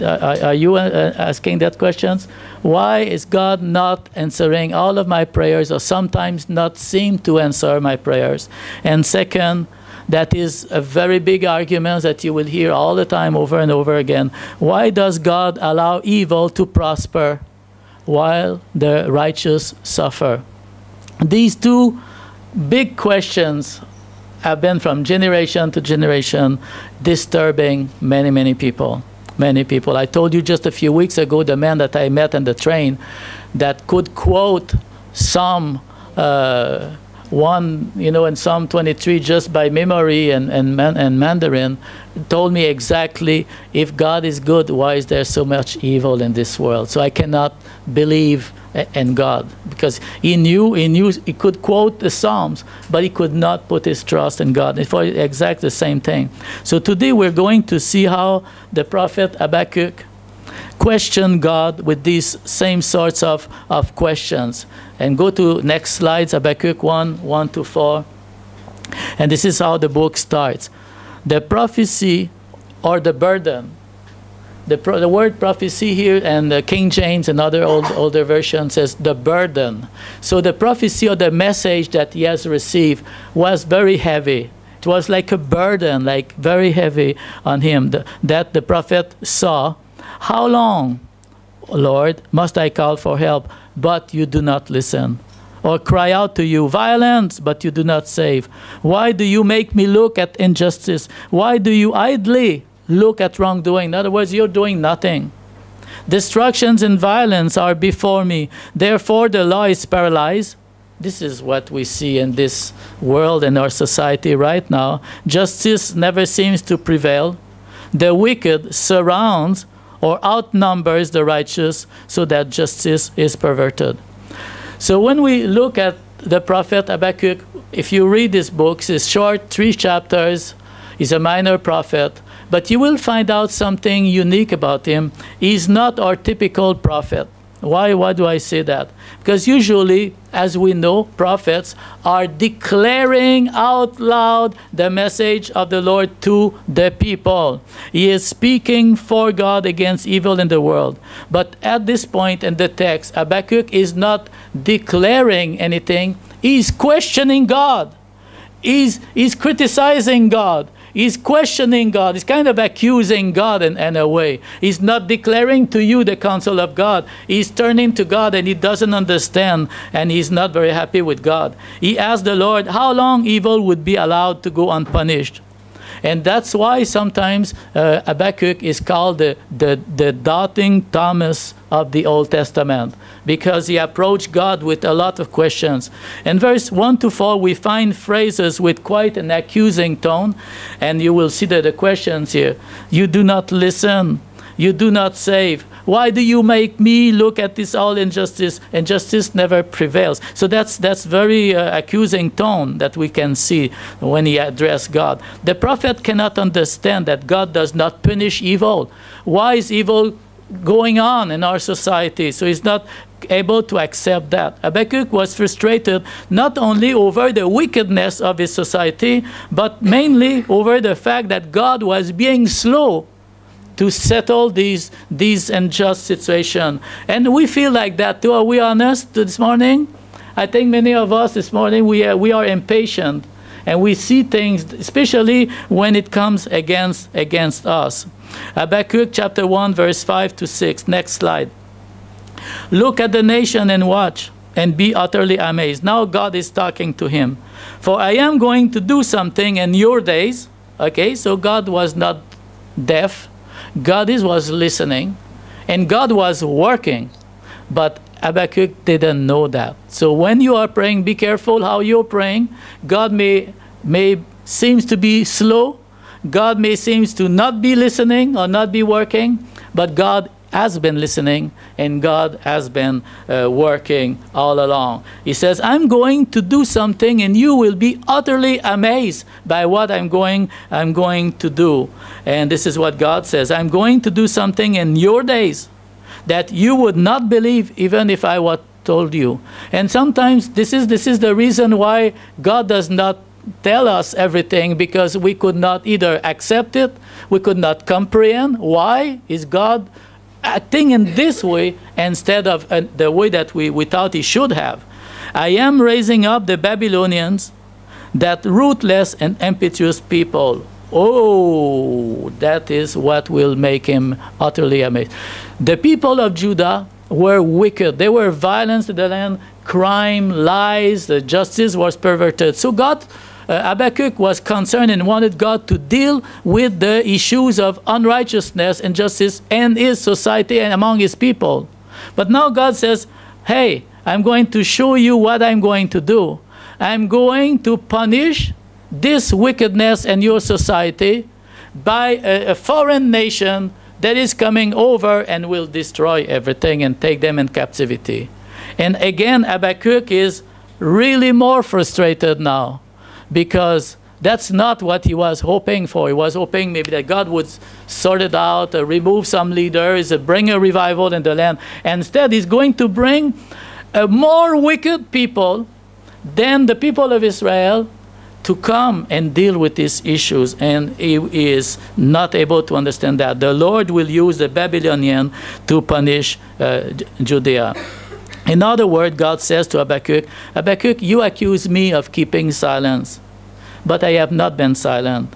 Are, are you uh, uh, asking that questions? Why is God not answering all of my prayers, or sometimes not seem to answer my prayers? And second, that is a very big argument that you will hear all the time over and over again. Why does God allow evil to prosper while the righteous suffer? These two big questions have been from generation to generation disturbing many, many people. Many people. I told you just a few weeks ago the man that I met on the train that could quote some. Uh, one, you know, in Psalm 23, just by memory and, and, man, and Mandarin, told me exactly if God is good, why is there so much evil in this world? So I cannot believe in God because he knew he knew he could quote the Psalms, but he could not put his trust in God. It's for exactly the same thing. So today we're going to see how the prophet Habakkuk questioned God with these same sorts of, of questions. And go to next slides, Habakkuk 1, 1 to 4. And this is how the book starts. The prophecy or the burden the, the word prophecy here and the King James and other old, older versions says the burden. So the prophecy or the message that he has received was very heavy. It was like a burden, like very heavy on him the, that the prophet saw. How long, Lord, must I call for help, but you do not listen? Or cry out to you, violence, but you do not save? Why do you make me look at injustice? Why do you idly look at wrongdoing. In other words, you're doing nothing. Destructions and violence are before me. Therefore, the law is paralyzed. This is what we see in this world and our society right now. Justice never seems to prevail. The wicked surrounds or outnumbers the righteous so that justice is perverted. So when we look at the prophet Habakkuk, if you read his books, it's short, three chapters. He's a minor prophet. But you will find out something unique about him. He's not our typical prophet. Why, why do I say that? Because usually, as we know, prophets are declaring out loud the message of the Lord to the people. He is speaking for God against evil in the world. But at this point in the text, Habakkuk is not declaring anything, he's questioning God. He's, he's criticizing God. He's questioning God. He's kind of accusing God in, in, a way. He's not declaring to you the counsel of God. He's turning to God and he doesn't understand and he's not very happy with God. He asked the Lord how long evil would be allowed to go unpunished. And that's why sometimes uh, Habakkuk is called the, the, the doubting Thomas of the Old Testament because he approached God with a lot of questions. In verse 1 to 4, we find phrases with quite an accusing tone, and you will see that the questions here. You do not listen, you do not save. Why do you make me look at this all injustice? And justice never prevails. So that's that's very uh, accusing tone that we can see when he addressed God. The prophet cannot understand that God does not punish evil. Why is evil going on in our society. So he's not able to accept that. Habakkuk was frustrated not only over the wickedness of his society, but mainly over the fact that God was being slow to settle these, these unjust situation. And we feel like that too. Are we honest this morning? I think many of us this morning, we are, we are impatient and we see things, especially when it comes against, against us. Habakkuk chapter 1, verse 5 to 6. Next slide. Look at the nation and watch and be utterly amazed. Now God is talking to him. For I am going to do something in your days. Okay, so God was not deaf. God is, was listening. And God was working. But Habakkuk didn't know that. So when you are praying, be careful how you're praying. God may, may seems to be slow, God may seems to not be listening or not be working, but God has been listening and God has been uh, working all along. He says, I'm going to do something and you will be utterly amazed by what I'm going, I'm going to do. And this is what God says I'm going to do something in your days that you would not believe even if I was told you. And sometimes this is, this is the reason why God does not tell us everything because we could not either accept it, we could not comprehend why is God acting in this way instead of uh, the way that we, we thought he should have. I am raising up the Babylonians, that ruthless and impetuous people. Oh, that is what will make him utterly amazed. The people of Judah were wicked. They were violence to the land, crime, lies, the justice was perverted. So God, Uh, Habakkuk was concerned and wanted God to deal with the issues of unrighteousness and justice in his society and among his people. But now God says, hey, I'm going to show you what I'm going to do. I'm going to punish this wickedness in your society by a, a, foreign nation that is coming over and will destroy everything and take them in captivity. And again, Habakkuk is really more frustrated now because that's not what he was hoping for. He was hoping maybe that God would sort it out, uh, remove some leaders, uh, bring a revival in the land. Instead, he's going to bring a more wicked people than the people of Israel to come and deal with these issues, and he is not able to understand that. The Lord will use the Babylonian to punish uh, Judea. In other words, God says to Habakkuk, Habakkuk, you accuse me of keeping silence, but I have not been silent.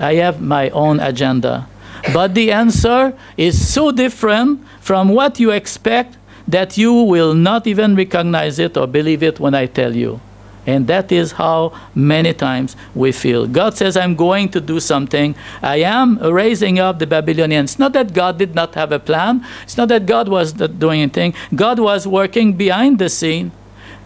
I have my own agenda. But the answer is so different from what you expect that you will not even recognize it or believe it when I tell you. And that is how many times we feel. God says, I'm going to do something. I am raising up the Babylonians. It's not that God did not have a plan. It's not that God was not doing anything. God was working behind the scene.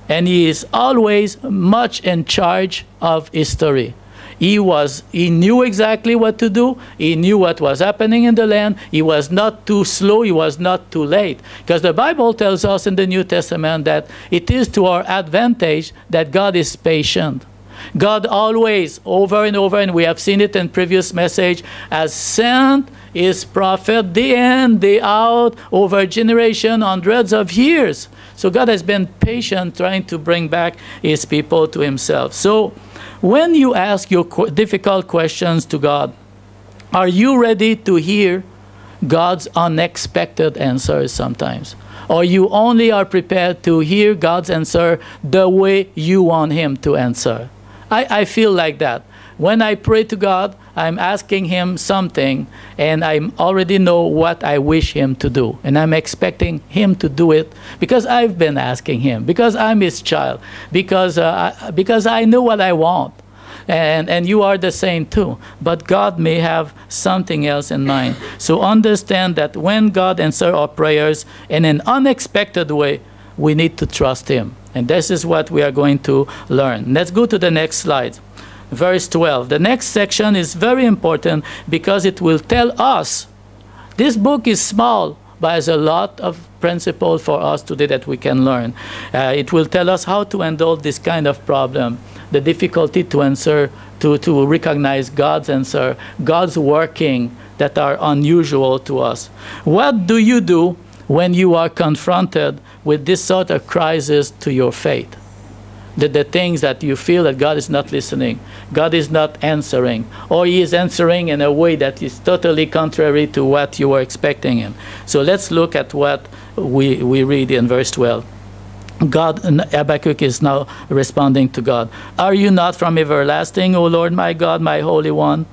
And he is always much in charge of history. He was he knew exactly what to do. He knew what was happening in the land. He was not too slow, he was not too late. Because the Bible tells us in the New Testament that it is to our advantage that God is patient. God always, over and over, and we have seen it in previous message, has sent his prophet day in, day out, over generation, hundreds of years. So God has been patient trying to bring back his people to himself. So when you ask your qu difficult questions to God, are you ready to hear God's unexpected answers sometimes? Or you only are prepared to hear God's answer the way you want Him to answer? I, I feel like that. When I pray to God, I'm asking Him something, and I already know what I wish Him to do. And I'm expecting Him to do it because I've been asking Him, because I'm His child, because, uh, I, because I know what I want. And, and you are the same too. But God may have something else in mind. So understand that when God answers our prayers in an unexpected way, we need to trust Him. And this is what we are going to learn. Let's go to the next slide verse 12. The next section is very important because it will tell us. This book is small, but has a lot of principle for us today that we can learn. Uh, it will tell us how to handle this kind of problem, the difficulty to answer, to, to recognize God's answer, God's working that are unusual to us. What do you do when you are confronted with this sort of crisis to your faith? The, the things that you feel that God is not listening, God is not answering, or He is answering in a way that is totally contrary to what you were expecting Him. So let's look at what we, we read in verse 12. God, Habakkuk is now responding to God. Are you not from everlasting, O Lord my God, my Holy One?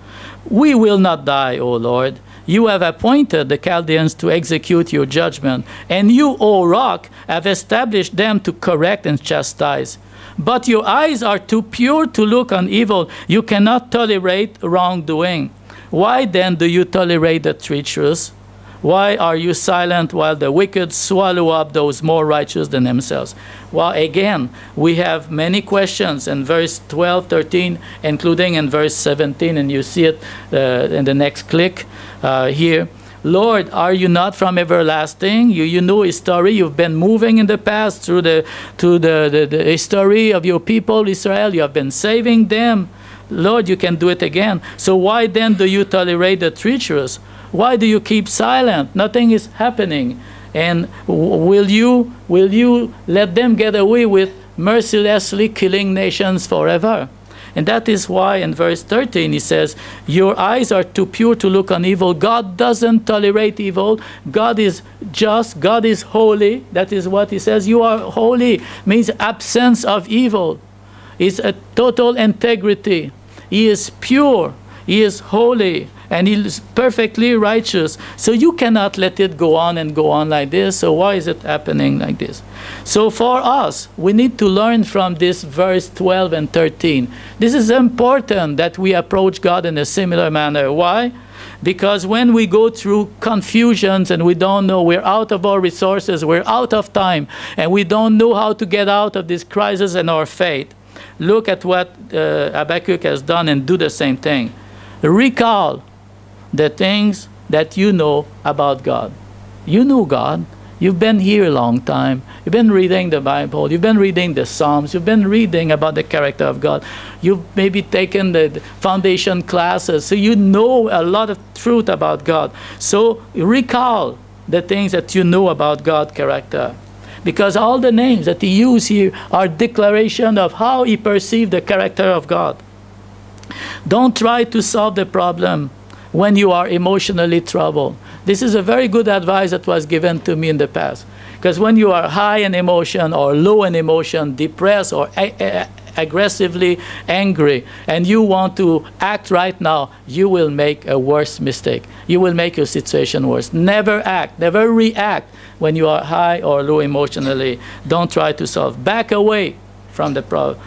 We will not die, O Lord. You have appointed the Chaldeans to execute your judgment, and you, O rock, have established them to correct and chastise. But your eyes are too pure to look on evil. You cannot tolerate wrongdoing. Why then do you tolerate the treacherous? Why are you silent while the wicked swallow up those more righteous than themselves? Well, again, we have many questions in verse 12, 13, including in verse 17, and you see it uh, in the next click uh, here. Lord, are you not from everlasting? You, you know history. You've been moving in the past through the, to the, the, the history of your people, Israel. You have been saving them. Lord, you can do it again. So why then do you tolerate the treacherous? Why do you keep silent? Nothing is happening. And will you, will you let them get away with mercilessly killing nations forever? And that is why in verse 13 he says, Your eyes are too pure to look on evil. God doesn't tolerate evil. God is just. God is holy. That is what he says. You are holy means absence of evil. It's a total integrity. He is pure. He is holy and he is perfectly righteous. So you cannot let it go on and go on like this. So why is it happening like this? So for us, we need to learn from this verse 12 and 13. This is important that we approach God in a similar manner. Why? Because when we go through confusions and we don't know, we're out of our resources, we're out of time, and we don't know how to get out of this crisis in our faith. Look at what uh, Habakkuk has done and do the same thing. Recall the things that you know about God. You know God. You've been here a long time. You've been reading the Bible. You've been reading the Psalms. You've been reading about the character of God. You've maybe taken the foundation classes. So you know a lot of truth about God. So recall the things that you know about God's character. Because all the names that he used here are declaration of how he perceived the character of God. Don't try to solve the problem when you are emotionally troubled. This is a very good advice that was given to me in the past. Because when you are high in emotion or low in emotion, depressed or aggressively angry, and you want to act right now, you will make a worse mistake. You will make your situation worse. Never act, never react when you are high or low emotionally. Don't try to solve. Back away from the problem.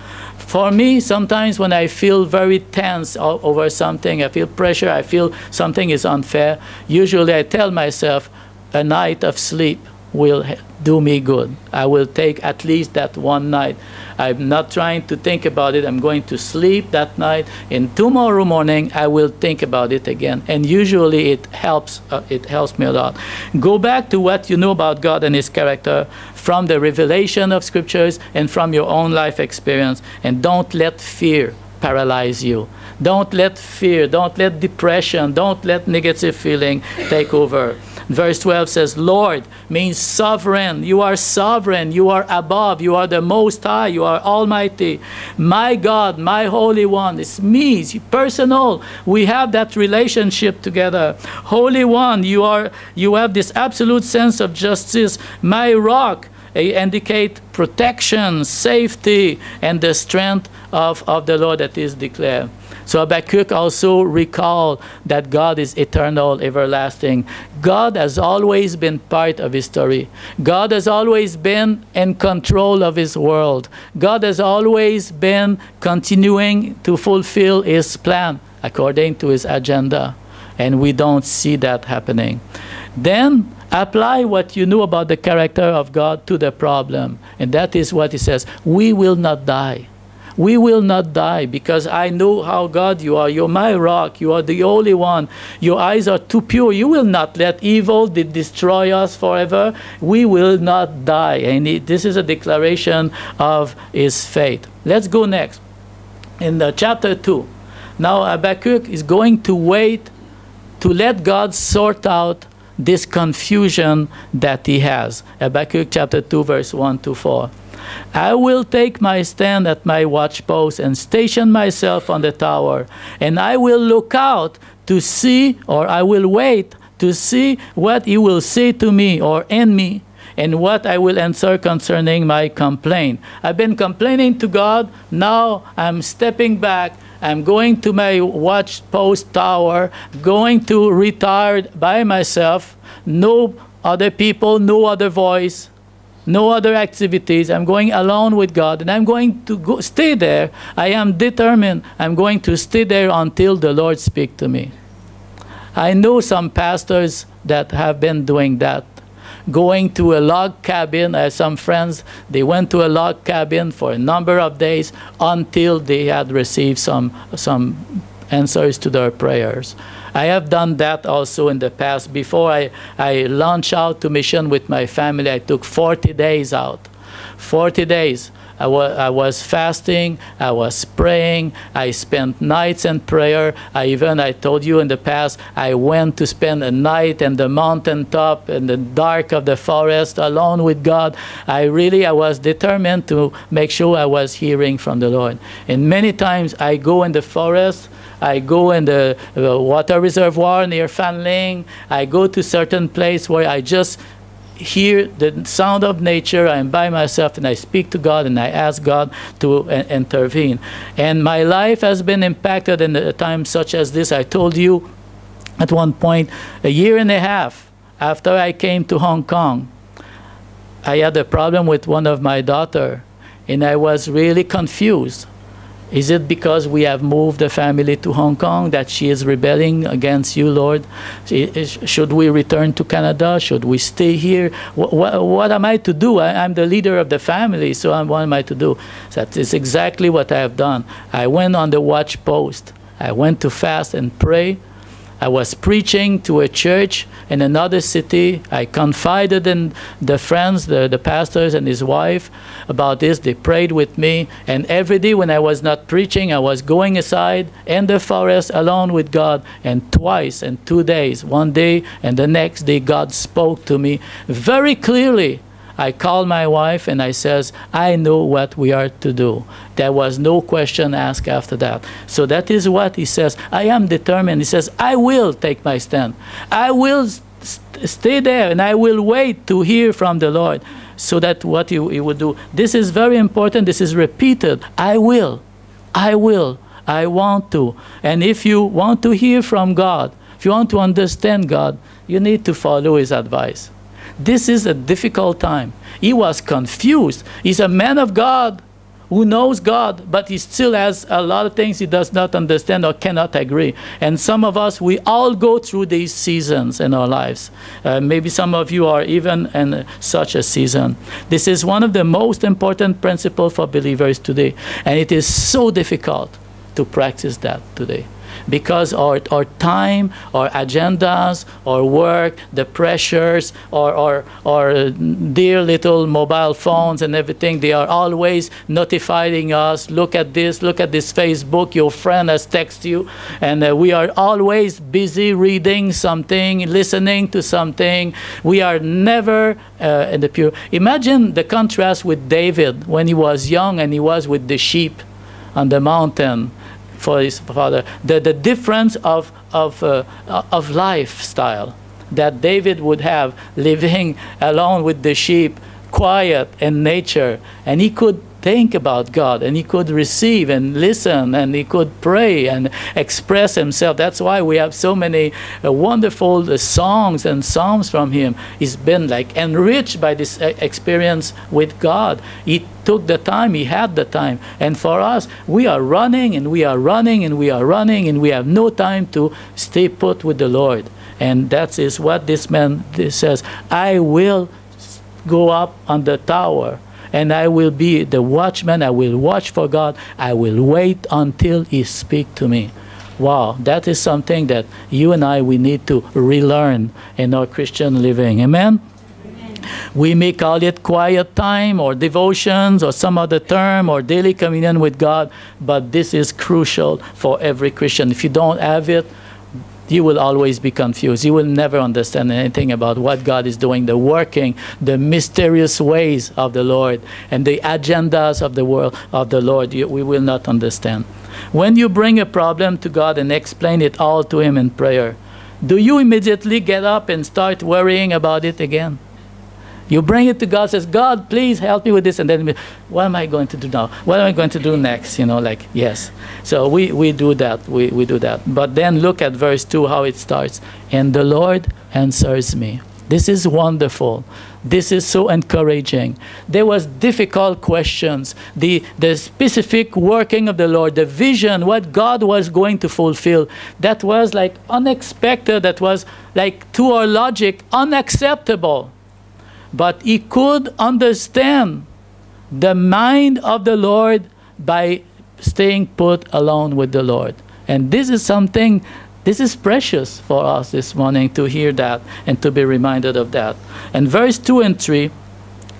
For me, sometimes when I feel very tense over something, I feel pressure, I feel something is unfair, usually I tell myself a night of sleep will do me good. I will take at least that one night. I'm not trying to think about it. I'm going to sleep that night. And tomorrow morning, I will think about it again. And usually, it helps. Uh, it helps me a lot. Go back to what you know about God and His character from the revelation of scriptures and from your own life experience. And don't let fear paralyze you. Don't let fear, don't let depression, don't let negative feeling take over. Verse 12 says, Lord means sovereign. You are sovereign. You are above. You are the most high. You are almighty. My God, my Holy One. It's me. It's personal. We have that relationship together. Holy One, you are you have this absolute sense of justice. My rock indicate protection, safety, and the strength of, of the law that is declared. So Habakkuk also recalled that God is eternal, everlasting. God has always been part of history. God has always been in control of his world. God has always been continuing to fulfill his plan according to his agenda. And we don't see that happening. Then apply what you know about the character of God to the problem. And that is what he says we will not die. We will not die because I know how God you are. You're my rock. You are the only one. Your eyes are too pure. You will not let evil destroy us forever. We will not die. And this is a declaration of his faith. Let's go next. In the chapter 2. Now Habakkuk is going to wait to let God sort out this confusion that he has. Habakkuk chapter 2, verse 1 to 4. I will take my stand at my watchpost and station myself on the tower, and I will look out to see, or I will wait to see what he will say to me or in me, and what I will answer concerning my complaint. I've been complaining to God, now I'm stepping back. I'm going to my watch post tower, going to retire by myself, no other people, no other voice, no other activities. I'm going alone with God, and I'm going to go, stay there. I am determined. I'm going to stay there until the Lord speak to me. I know some pastors that have been doing that. Going to a log cabin. I have some friends, they went to a log cabin for a number of days until they had received some, some answers to their prayers. I have done that also in the past. Before I, I launch out to mission with my family, I took 40 days out. 40 days. I, wa I was fasting, I was praying, I spent nights in prayer. I even, I told you in the past, I went to spend a night in the mountain top in the dark of the forest alone with God. I really, I was determined to make sure I was hearing from the Lord. And many times I go in the forest, I go in the uh, water reservoir near Fanling. I go to certain place where I just hear the sound of nature. I'm by myself and I speak to God and I ask God to uh, intervene. And my life has been impacted in a time such as this. I told you at one point, a year and a half after I came to Hong Kong, I had a problem with one of my daughter and I was really confused. Is it because we have moved the family to Hong Kong that she is rebelling against you, Lord? Should we return to Canada? Should we stay here? What, what, what am I to do? I, am the leader of the family, so I'm, what am I to do? That is exactly what I have done. I went on the watch post. I went to fast and pray I was preaching to a church in another city. I confided in the friends, the, the pastors and his wife about this. They prayed with me. And every day when I was not preaching, I was going aside in the forest alone with God. And twice in two days, one day and the next day, God spoke to me very clearly I called my wife and I says, I know what we are to do. There was no question asked after that. So that is what he says. I am determined. He says, I will take my stand. I will st stay there and I will wait to hear from the Lord. So that what you, you would do. This is very important. This is repeated. I will. I will. I want to. And if you want to hear from God, if you want to understand God, you need to follow his advice. This is a difficult time. He was confused. He's a man of God who knows God, but he still has a lot of things he does not understand or cannot agree. And some of us, we all go through these seasons in our lives. Uh, maybe some of you are even in such a season. This is one of the most important principles for believers today, and it is so difficult to practice that today because our, our time, our agendas, our work, the pressures, our, our, our dear little mobile phones and everything, they are always notifying us, look at this, look at this Facebook, your friend has texted you, and uh, we are always busy reading something, listening to something. We are never uh, in the pure. Imagine the contrast with David when he was young and he was with the sheep on the mountain for his father. The, the difference of, of, uh, of lifestyle that David would have living alone with the sheep, quiet in nature, and he could think about God and he could receive and listen and he could pray and express himself. That's why we have so many uh, wonderful uh, songs and psalms from him. He's been like enriched by this uh, experience with God. He took the time, he had the time. And for us, we are running and we are running and we are running and we have no time to stay put with the Lord. And that is what this man says. I will go up on the tower and I will be the watchman. I will watch for God. I will wait until He speak to me. Wow, that is something that you and I we need to relearn in our Christian living. Amen. We may call it quiet time or devotions or some other term or daily communion with God, but this is crucial for every Christian. If you don't have it, you will always be confused. You will never understand anything about what God is doing, the working, the mysterious ways of the Lord, and the agendas of the world of the Lord. You, we will not understand. When you bring a problem to God and explain it all to Him in prayer, do you immediately get up and start worrying about it again? You bring it to God, says, God, please help me with this. And then, what am I going to do now? What am I going to do next? You know, like, yes. So we, we do that. We, we do that. But then look at verse 2, how it starts. And the Lord answers me. This is wonderful. This is so encouraging. There was difficult questions. The, the specific working of the Lord, the vision, what God was going to fulfill, that was like unexpected, that was like to our logic unacceptable but he could understand the mind of the Lord by staying put alone with the Lord. And this is something, this is precious for us this morning to hear that and to be reminded of that. And verse 2 and 3,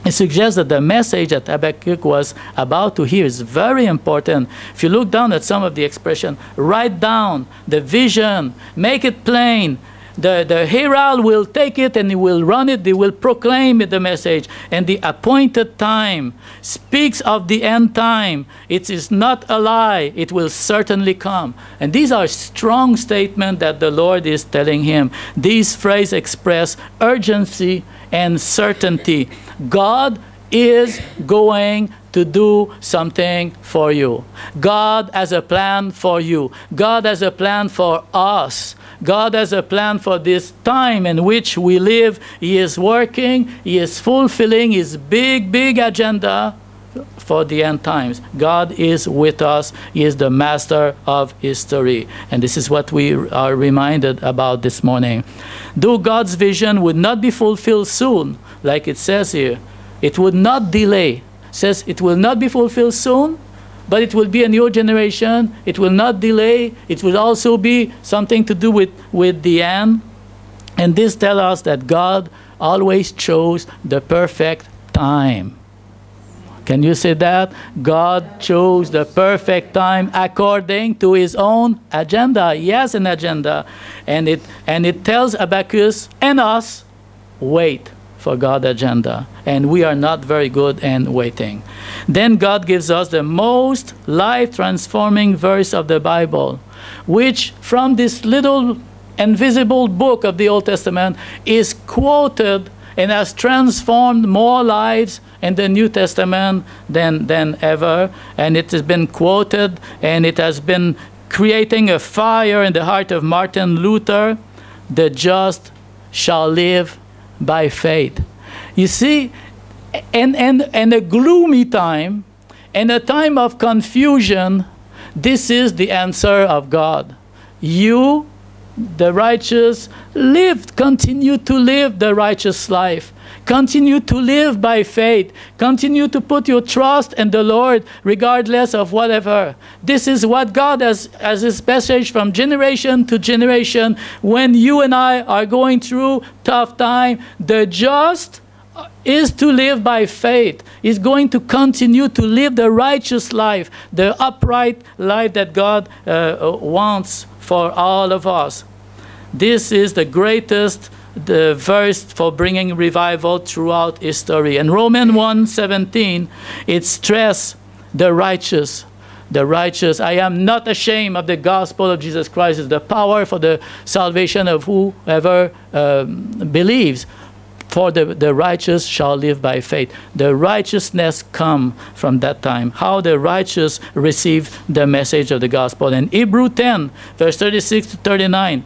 it suggests that the message that Habakkuk was about to hear is very important. If you look down at some of the expression, write down the vision, make it plain, the, the herald will take it and he will run it, he will proclaim the message. And the appointed time speaks of the end time. It is not a lie, it will certainly come. And these are strong statements that the Lord is telling him. These phrases express urgency and certainty. God is going to do something for you. God has a plan for you. God has a plan for us. God has a plan for this time in which we live. He is working, He is fulfilling His big, big agenda for the end times. God is with us. He is the master of history. And this is what we are reminded about this morning. Though God's vision would not be fulfilled soon, like it says here, it would not delay. Says it will not be fulfilled soon, but it will be a new generation. It will not delay. It will also be something to do with, with the end. And this tells us that God always chose the perfect time. Can you say that? God chose the perfect time according to his own agenda. He has an agenda. And it, and it tells Habakkuk and us, wait for God's agenda. And we are not very good in waiting. Then God gives us the most life transforming verse of the Bible, which from this little invisible book of the Old Testament is quoted and has transformed more lives in the New Testament than, than ever. And it has been quoted and it has been creating a fire in the heart of Martin Luther. The just shall live by faith. You see, and, and, and a gloomy time, and a time of confusion, this is the answer of God. You, the righteous, live, continue to live the righteous life. Continue to live by faith. Continue to put your trust in the Lord regardless of whatever. This is what God has as his message from generation to generation. When you and I are going through tough time, the just is to live by faith, is going to continue to live the righteous life, the upright life that God uh, wants for all of us. This is the greatest the verse for bringing revival throughout history. In Romans 1:17, it stress the righteous. The righteous. I am not ashamed of the gospel of Jesus Christ. It's the power for the salvation of whoever um, believes. For the, the righteous shall live by faith. The righteousness come from that time. How the righteous receive the message of the gospel. In Hebrew 10, verse 36 to 39,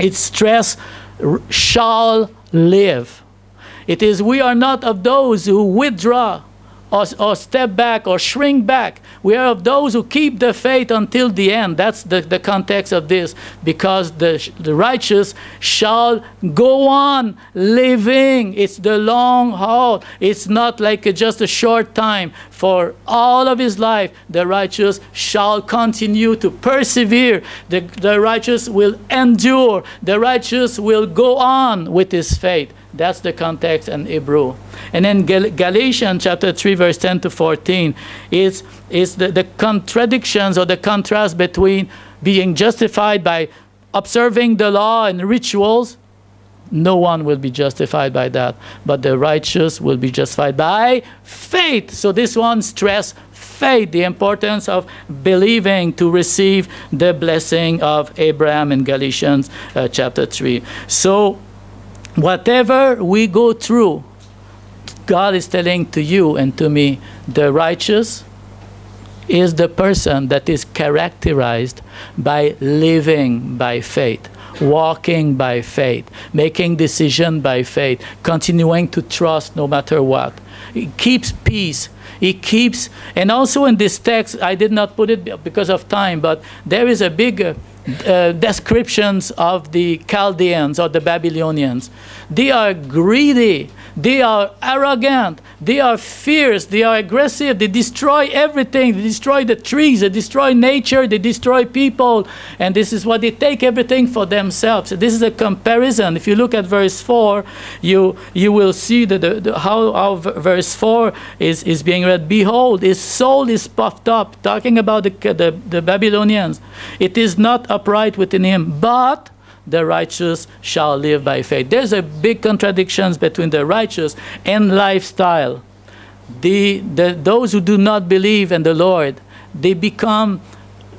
it stress shall live. It is we are not of those who withdraw or, or, step back or shrink back. We are of those who keep the faith until the end. That's the, the context of this. Because the, the righteous shall go on living. It's the long haul. It's not like a, just a short time. For all of his life, the righteous shall continue to persevere. The, the righteous will endure. The righteous will go on with his faith. That's the context in Hebrew. And then Gal Galatians chapter 3, verse 10 to 14 is, is the, the contradictions or the contrast between being justified by observing the law and rituals. No one will be justified by that, but the righteous will be justified by faith. So this one stress faith, the importance of believing to receive the blessing of Abraham in Galatians uh, chapter 3. So whatever we go through, God is telling to you and to me, the righteous is the person that is characterized by living by faith, walking by faith, making decision by faith, continuing to trust no matter what. He keeps peace. He keeps, and also in this text, I did not put it because of time, but there is a big uh, uh, descriptions of the Chaldeans or the Babylonians. They are greedy, they are arrogant, They are fierce, they are aggressive, they destroy everything, they destroy the trees, they destroy nature, they destroy people, and this is what they take everything for themselves. This is a comparison. If you look at verse 4, you, you will see that the, the, how, how verse 4 is, is being read. Behold, his soul is puffed up, talking about the, the, the Babylonians. It is not upright within him, but the righteous shall live by faith. There's a big contradiction between the righteous and lifestyle. The, the, those who do not believe in the Lord, they become,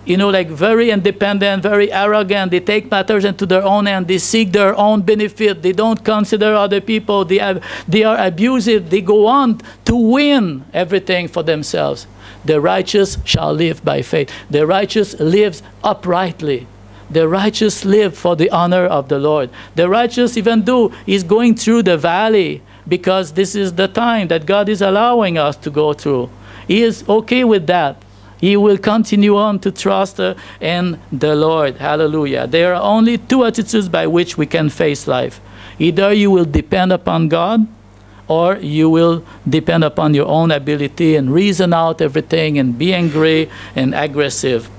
you know, like very independent, very arrogant. They take matters into their own hand. They seek their own benefit. They don't consider other people. They, have, they are abusive. They go on to win everything for themselves. The righteous shall live by faith. The righteous lives uprightly the righteous live for the honor of the Lord. The righteous, even though he's going through the valley, because this is the time that God is allowing us to go through, he is okay with that. He will continue on to trust in the Lord. Hallelujah. There are only two attitudes by which we can face life. Either you will depend upon God, or you will depend upon your own ability and reason out everything and be angry and aggressive.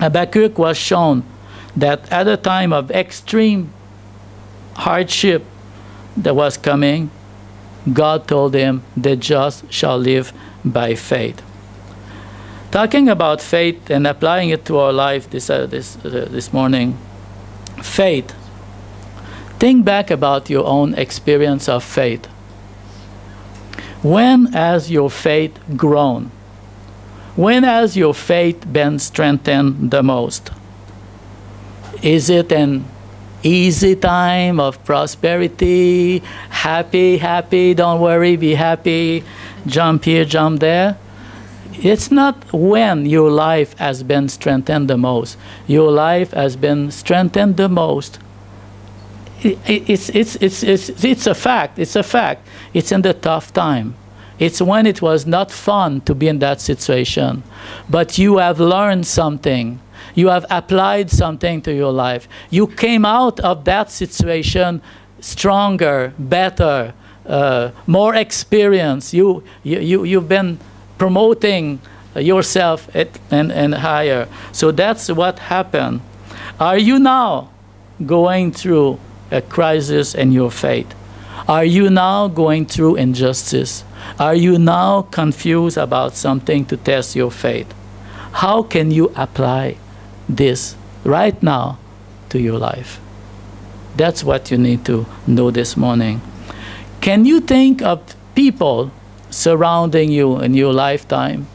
Habakkuk was shown that at a time of extreme hardship that was coming, God told him, the just shall live by faith. Talking about faith and applying it to our life this, uh, this, uh, this morning, faith. Think back about your own experience of faith. When has your faith grown? When has your faith been strengthened the most? Is it an easy time of prosperity? Happy, happy, don't worry, be happy, jump here, jump there? It's not when your life has been strengthened the most. Your life has been strengthened the most. It's, it's, it's, it's, it's a fact. It's a fact. It's in the tough time. It's when it was not fun to be in that situation. But you have learned something you have applied something to your life. You came out of that situation stronger, better, uh, more experience. You, you, you, you've been promoting yourself at, and, and higher. So that's what happened. Are you now going through a crisis in your faith? Are you now going through injustice? Are you now confused about something to test your faith? How can you apply this right now to your life. That's what you need to know this morning. Can you think of people surrounding you in your lifetime,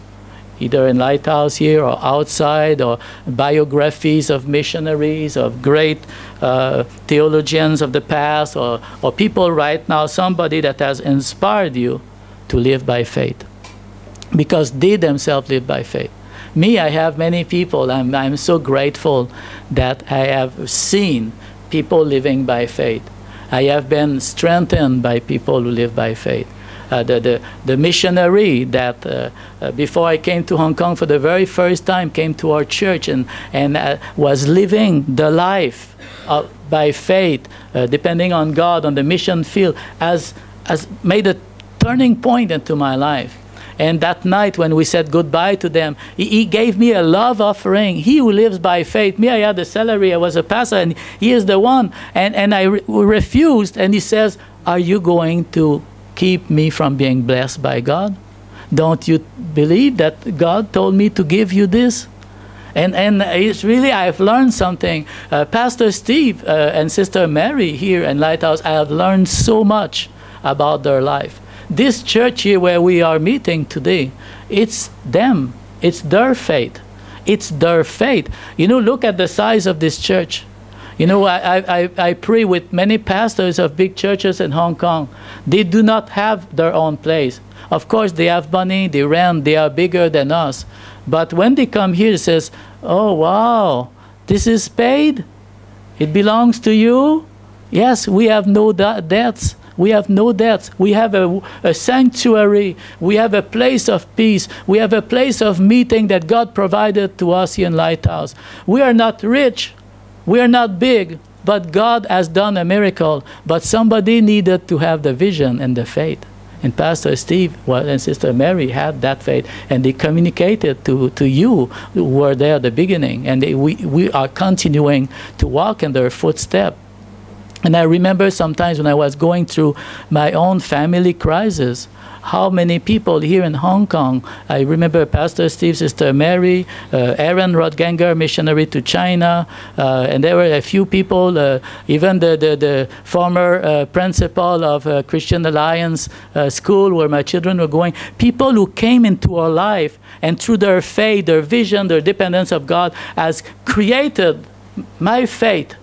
either in Lighthouse here or outside, or biographies of missionaries, of great uh, theologians of the past, or, or people right now, somebody that has inspired you to live by faith? Because they themselves live by faith me, I have many people. I'm, I'm so grateful that I have seen people living by faith. I have been strengthened by people who live by faith. Uh, the, the, the missionary that uh, uh, before I came to Hong Kong for the very first time came to our church and, and uh, was living the life by faith, uh, depending on God on the mission field, has, has made a turning point into my life. And that night when we said goodbye to them, he, he, gave me a love offering. He who lives by faith. Me, I had a salary, I was a pastor, and he is the one. And, and I re refused. And he says, Are you going to keep me from being blessed by God? Don't you believe that God told me to give you this? And, and it's really, I've learned something. Uh, Pastor Steve uh, and Sister Mary here in Lighthouse, I have learned so much about their life. This church here where we are meeting today, it's them. It's their faith. It's their faith. You know, look at the size of this church. You know, I, I, I pray with many pastors of big churches in Hong Kong. They do not have their own place. Of course, they have money, they rent, they are bigger than us. But when they come here, it says, oh, wow, this is paid. It belongs to you. Yes, we have no debts. We have no debts. We have a, a sanctuary. We have a place of peace. We have a place of meeting that God provided to us here in Lighthouse. We are not rich. We are not big. But God has done a miracle. But somebody needed to have the vision and the faith. And Pastor Steve and Sister Mary had that faith, and they communicated to, to you who were there at the beginning, and they, we, we are continuing to walk in their footsteps. And I remember sometimes when I was going through my own family crisis, how many people here in Hong Kong. I remember Pastor Steve, Sister Mary, uh, Aaron Rodganger, missionary to China, uh, and there were a few people, uh, even the, the, the former uh, principal of uh, Christian Alliance uh, School where my children were going, people who came into our life and through their faith, their vision, their dependence of God has created my faith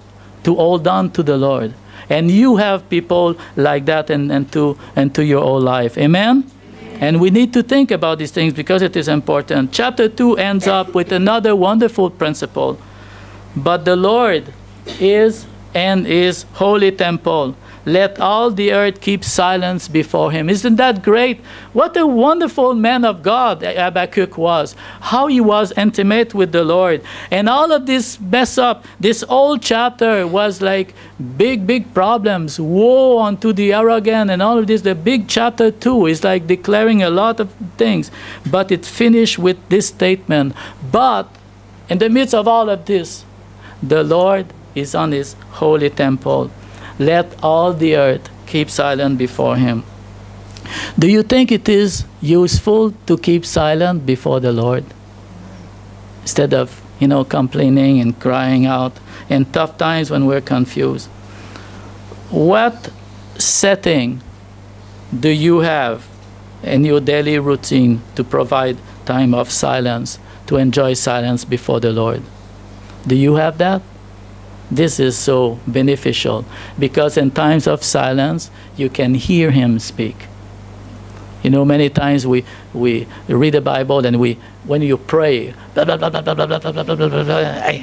to hold on to the Lord. And you have people like that and, and, to, and to your whole life. Amen? Amen? And we need to think about these things because it is important. Chapter 2 ends up with another wonderful principle. But the Lord is and is holy temple let all the earth keep silence before him. Isn't that great? What a wonderful man of God Habakkuk was. How he was intimate with the Lord. And all of this mess up, this old chapter was like big, big problems. Woe unto the arrogant and all of this. The big chapter two is like declaring a lot of things. But it finished with this statement. But in the midst of all of this, the Lord is on his holy temple. Let all the earth keep silent before him. Do you think it is useful to keep silent before the Lord? Instead of, you know, complaining and crying out in tough times when we're confused. What setting do you have in your daily routine to provide time of silence, to enjoy silence before the Lord? Do you have that? This is so beneficial because in times of silence, you can hear him speak. You know, many times we, we read the Bible and we, when you pray,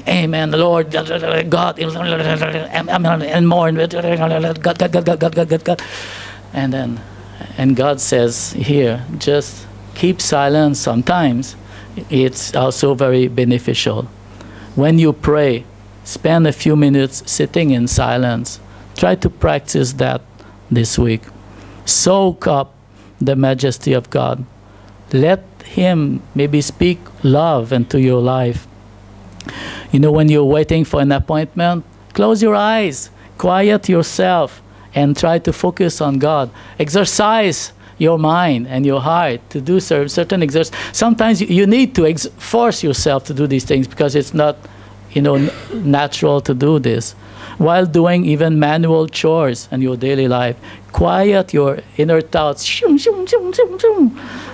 Amen, Lord, God, and more, God, God. And then, and God says here, just keep silent sometimes. It's also very beneficial. When you pray, spend a few minutes sitting in silence. Try to practice that this week. Soak up the majesty of God. Let Him maybe speak love into your life. You know, when you're waiting for an appointment, close your eyes, quiet yourself, and try to focus on God. Exercise your mind and your heart to do certain exercises. Sometimes you need to force yourself to do these things because it's not you know, natural to do this. While doing even manual chores in your daily life, quiet your inner thoughts.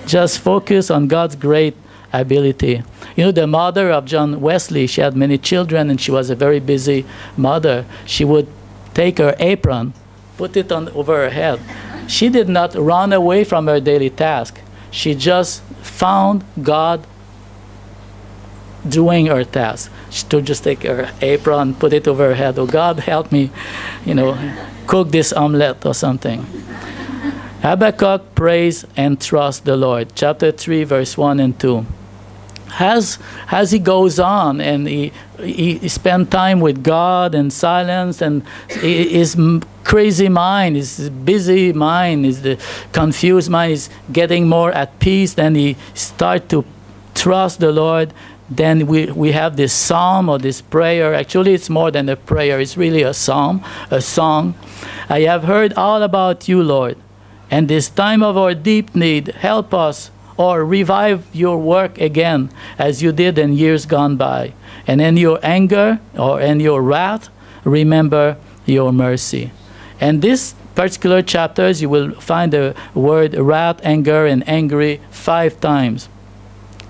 Just focus on God's great ability. You know, the mother of John Wesley, she had many children and she was a very busy mother. She would take her apron, put it on over her head. She did not run away from her daily task. She just found God doing her task. To just take her apron, put it over her head. Oh God, help me, you know, cook this omelette or something. Habakkuk prays and trusts the Lord. Chapter 3, verse 1 and 2. As, as he goes on and he, he, he spends time with God in silence and his crazy mind, his busy mind, his the confused mind is getting more at peace, then he start to trust the Lord then we, we have this psalm or this prayer. Actually, it's more than a prayer, it's really a psalm, a song. I have heard all about you, Lord, and this time of our deep need, help us or revive your work again as you did in years gone by. And in your anger or in your wrath, remember your mercy. And this particular chapters, you will find the word wrath, anger, and angry five times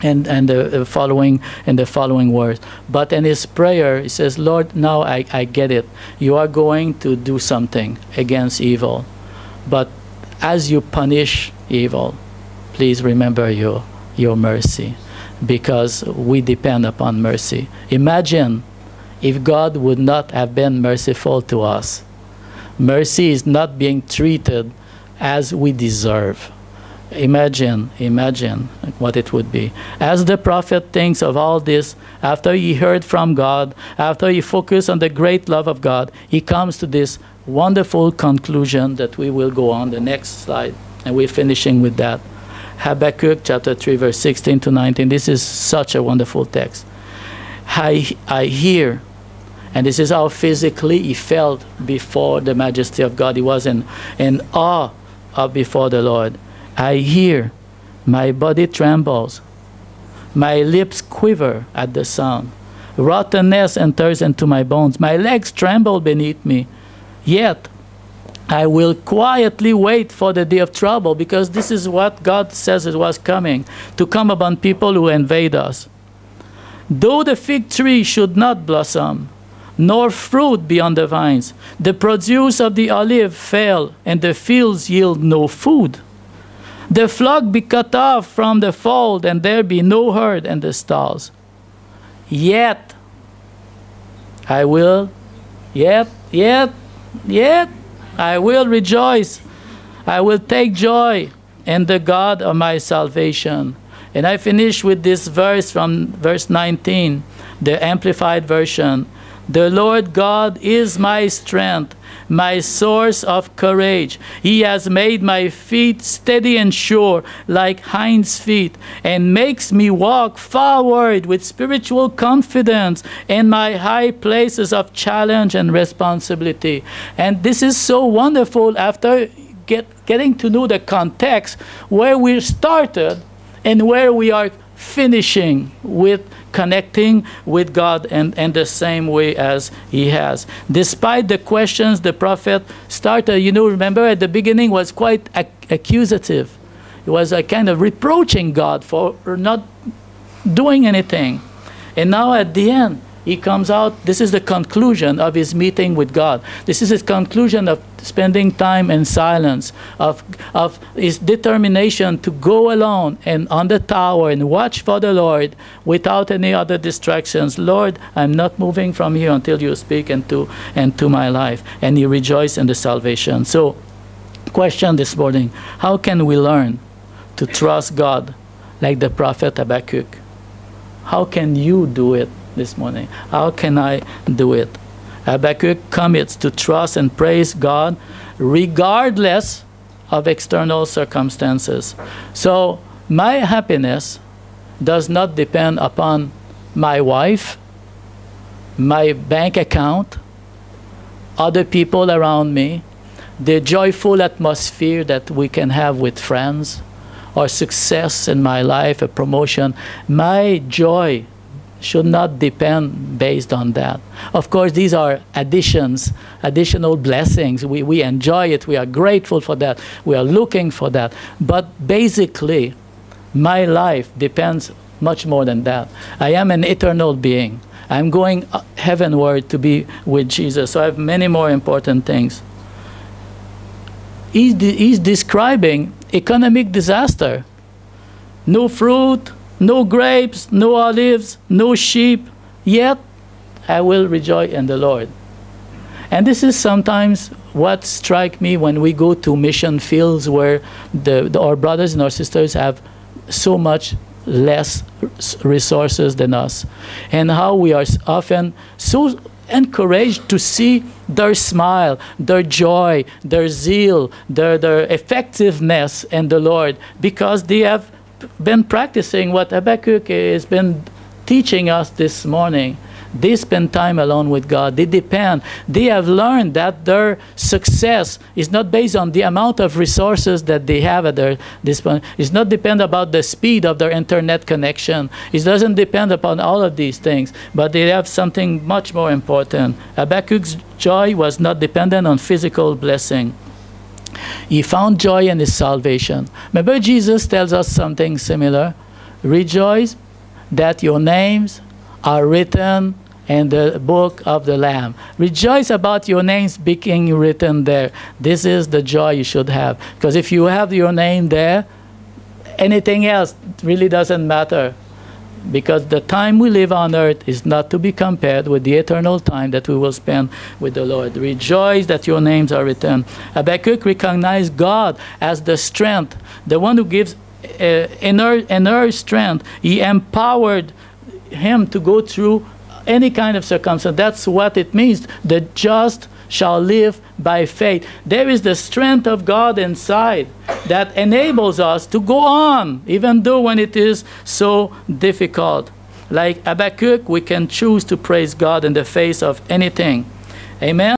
and and the following and the following words. But in his prayer he says lord now I, I get it. You are going to do something against evil. But as you punish evil please remember your your mercy because we depend upon mercy. Imagine if god would not have been merciful to us. Mercy is not being treated as we deserve Imagine, imagine what it would be. As the prophet thinks of all this, after he heard from God, after he focused on the great love of God, he comes to this wonderful conclusion that we will go on the next slide And we're finishing with that. Habakkuk chapter 3, verse 16 to 19. This is such a wonderful text. I, I hear, and this is how physically he felt before the majesty of God. He was in, in awe of before the Lord. I hear, my body trembles, my lips quiver at the sound. Rottenness enters into my bones. My legs tremble beneath me. Yet I will quietly wait for the day of trouble because this is what God says it was coming to come upon people who invade us. Though the fig tree should not blossom, nor fruit be on the vines, the produce of the olive fail, and the fields yield no food. The flock be cut off from the fold, and there be no herd in the stalls. Yet I will, yet, yet, yet I will rejoice. I will take joy in the God of my salvation. And I finish with this verse from verse 19, the Amplified Version. The Lord God is my strength, my source of courage. He has made my feet steady and sure, like hinds' feet, and makes me walk forward with spiritual confidence in my high places of challenge and responsibility. And this is so wonderful after get, getting to know the context where we started and where we are finishing with connecting with God and in the same way as he has. Despite the questions the prophet started, you know, remember at the beginning was quite ac accusative. It was a kind of reproaching God for not doing anything. And now at the end, he comes out, this is the conclusion of his meeting with God. This is his conclusion of spending time in silence, of, of his determination to go alone and on the tower and watch for the Lord without any other distractions. Lord, I'm not moving from here until you speak into, into my life. And he rejoiced in the salvation. So, question this morning, how can we learn to trust God like the prophet Habakkuk? How can you do it this morning. How can I do it? Habakkuk commits to trust and praise God regardless of external circumstances. So my happiness does not depend upon my wife, my bank account, other people around me, the joyful atmosphere that we can have with friends, or success in my life, a promotion. My joy should not depend based on that. Of course, these are additions, additional blessings. We, we enjoy it. We are grateful for that. We are looking for that. But basically, my life depends much more than that. I am an eternal being. I'm going heavenward to be with Jesus. So I have many more important things. He's, de he's describing economic disaster. No fruit, no grapes, no olives, no sheep, yet I will rejoice in the Lord. And this is sometimes what strike me when we go to mission fields where the, the, our brothers and our sisters have so much less resources than us, and how we are often so encouraged to see their smile, their joy, their zeal, their, their effectiveness in the Lord, because they have been practicing what Habakkuk has been teaching us this morning. They spend time alone with God. They depend. They have learned that their success is not based on the amount of resources that they have at their disposal. It's not depend about the speed of their internet connection. It doesn't depend upon all of these things. But they have something much more important. Habakkuk's joy was not dependent on physical blessing. He found joy in his salvation. Remember, Jesus tells us something similar. Rejoice that your names are written in the book of the Lamb. Rejoice about your names being written there. This is the joy you should have. Because if you have your name there, anything else really doesn't matter because the time we live on earth is not to be compared with the eternal time that we will spend with the Lord. Rejoice that your names are written. Habakkuk recognized God as the strength, the one who gives uh, inner, inner strength. He empowered him to go through any kind of circumstance. That's what it means. The just shall live by faith. There is the strength of God inside that enables us to go on, even though when it is so difficult. Like Habakkuk, we can choose to praise God in the face of anything. Amen.